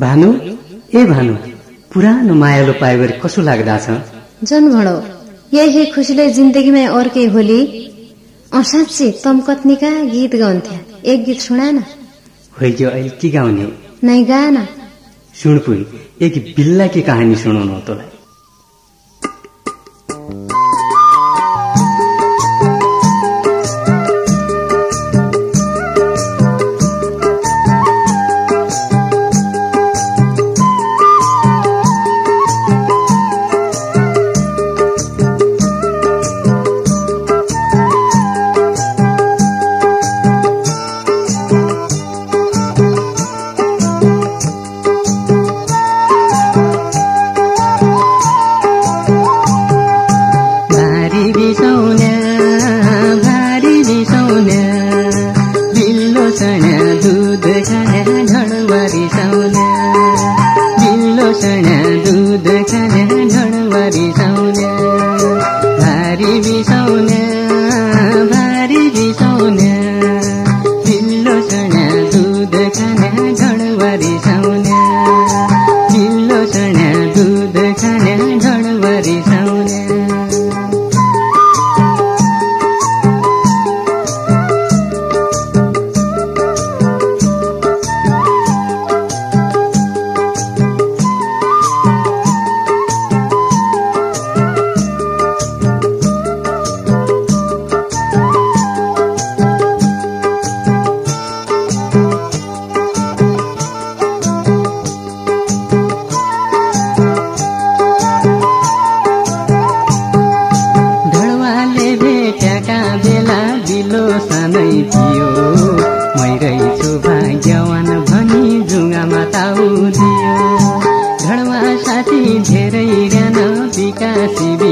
भानु ए भानु पुरानो मायालो पाइवर कसो लाग्दा छ जन भणौ यही खुसीले जिन्दगीमा अर्कै होली। असाची तमकत्नीका गीत गाउन्थ्या एक गीत सुना न के गाउने? नै गा सुन पुई एक बिल्ला के कहानी सुनाउनु तँलाई।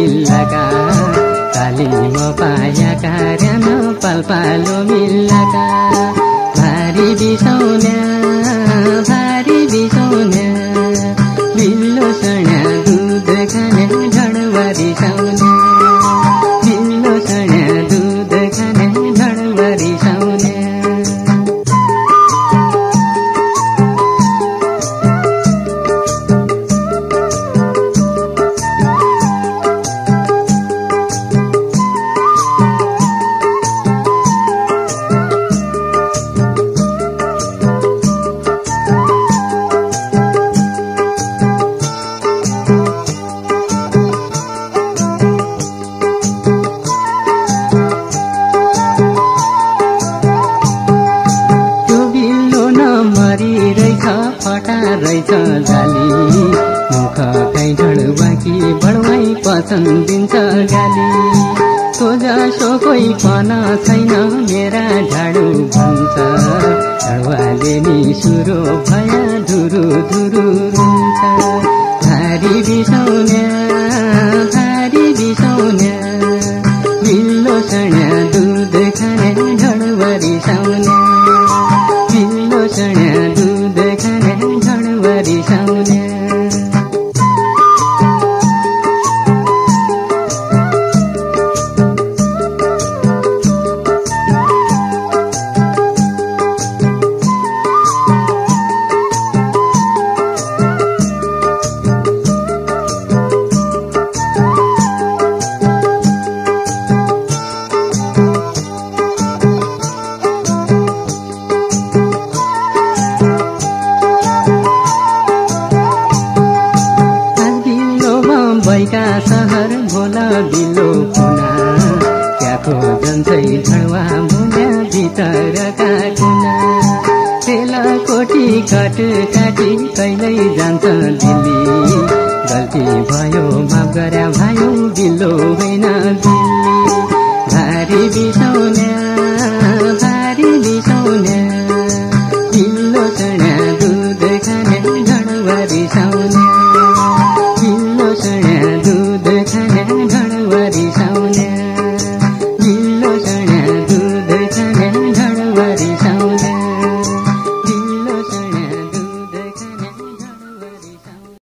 मिल्लाका तालिम पायाका राम पालपालो मिल्लाका भारी बिसौना रहेछ फटा रहेछ झाली मुख कैठण बाँकी बढुवाई पचन दिन्छ गाली। तो जसो कोही पन छैन मेरा झाडु भन्छ। ढडुवाले नि सुरु भया धुरु धुरु रुन्छ। भारी बिसाउन्या भारी बिसाउन्या बिल्लो सण्या दुध खाने ढडुवा रिसाउने बिल्लो सण्या मुम्बईका सहर भोला बिलो कुना क्याको जन्छै झडवा मुना भित्रका कुना। तेला कोटी काट काटी कहिल्यै जान्छ दिल्ली। गल्ती भयो माफ गरा भयो बिलो होइन।